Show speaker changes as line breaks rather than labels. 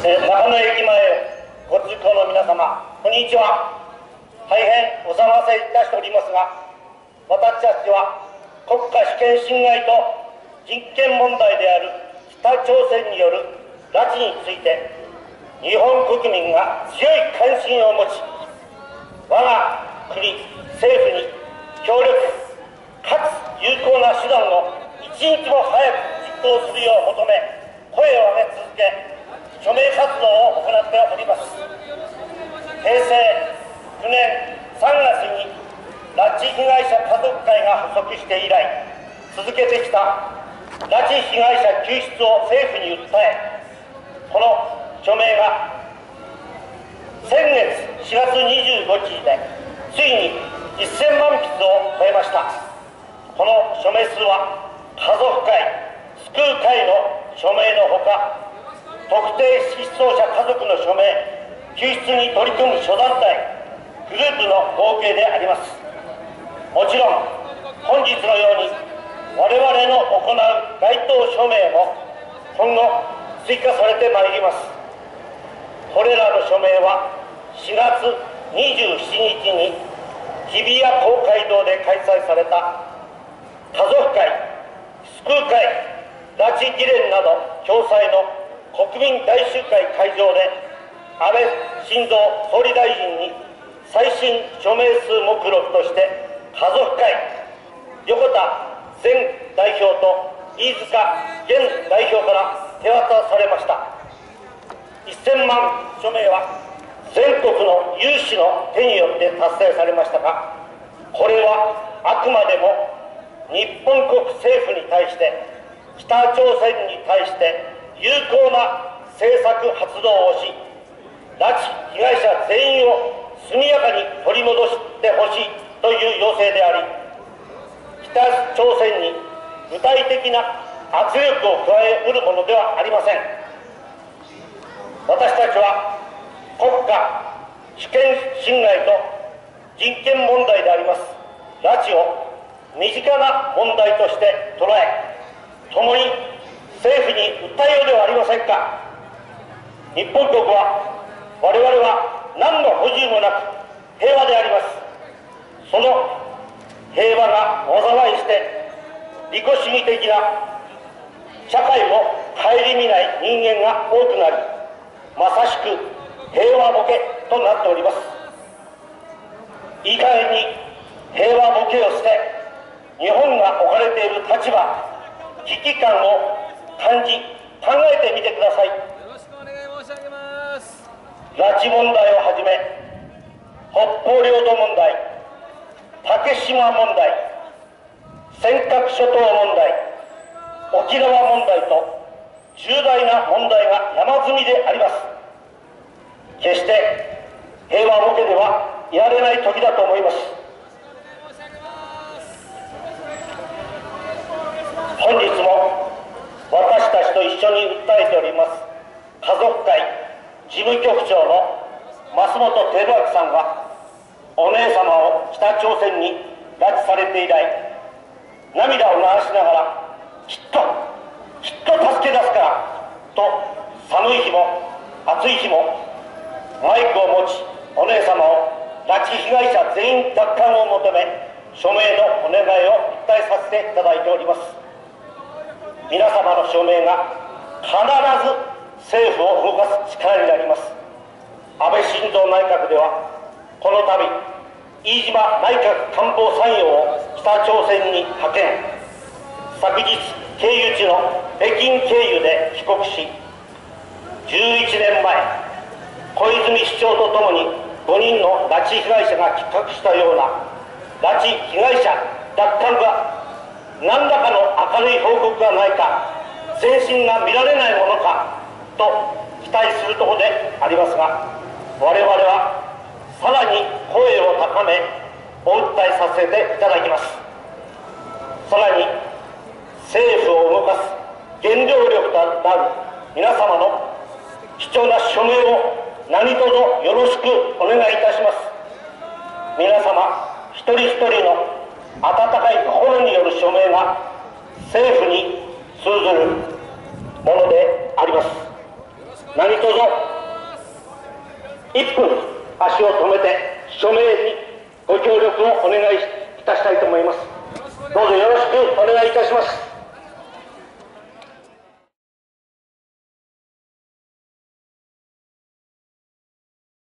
え中野駅前ご通行の皆様こんにちは。大変お騒がせいたしておりますが私たちは国家主権侵害と人権問題である北朝鮮による拉致について日本国民が強い関心を持ち我が国政府に協力かつ有効な手段を一日も早く実行するよう求め声を上げ続け署名活動を行っております平成9年3月に拉致被害者家族会が発足して以来続けてきた拉致被害者救出を政府に訴えこの署名が先月4月25日でついに1000万筆を超えました。この署名数は家族会救う会の署名のほか特定失踪者家族の署名救出に取り組む諸団体グループの合計であります。もちろん本日のように我々の行う該当署名も今後追加されてまいります。これらの署名は4月27日に日比谷公会堂で開催された家族会救う会拉致議連など共催の国民大集会会場で安倍晋三総理大臣に最新署名数目録として家族会横田前代表と飯塚現代表から手渡されました。1000万署名は全国の有志の手によって達成されましたがこれはあくまでも日本国政府に対して北朝鮮に対して有効な政策発動をし拉致被害者全員を速やかに取り戻してほしいという要請であり北朝鮮に具体的な圧力を加えうるものではありません。私たちは国家主権侵害と人権問題であります。拉致を身近な問題として捉え共に政府に訴えようではありませんか。日本国は我々は何の不自由もなく平和であります。その平和が災いして利己主義的な社会も顧みない人間が多くなりまさしく平和ボケとなっております。いい加減に平和ボケを捨て日本が置かれている立場危機感を感じ考えてみてください。よろしくお願い申し上げます。拉致問題をはじめ北方領土問題竹島問題。尖閣諸島問題。沖縄問題と重大な問題が山積みであります。決して平和ボケではいられない時だと思います。本日も私たちと一緒に訴えております。家族会事務局長の増本照明さんはお姉様を北朝鮮に拉致されて以来涙を流しながらきっときっと助け出すからと寒い日も暑い日もマイクを持ちお姉様を拉致被害者全員奪還を求め署名のお願いを訴えさせていただいております。皆様の署名が必ず政府を動かす力になります。安倍晋三内閣ではこの度飯島内閣官房参与を北朝鮮に派遣。昨日経由地の北京経由で帰国し11年前小泉市長とともに5人の拉致被害者が企画したような拉致被害者奪還が何らかの明るい報告がないか前進が見られないものかと期待するところでありますが我々はさらに声を高めお訴えさせていただきます。さらに政府を動かす原動力となる皆様の貴重な署名を何卒よろしくお願いいたします。皆様一人一人の温かい心による署名が政府に通ずるものであります。何卒？1分。足を止めて署名にご協力をお願いいたしたいと思います。どうぞよろしくお願いいたします。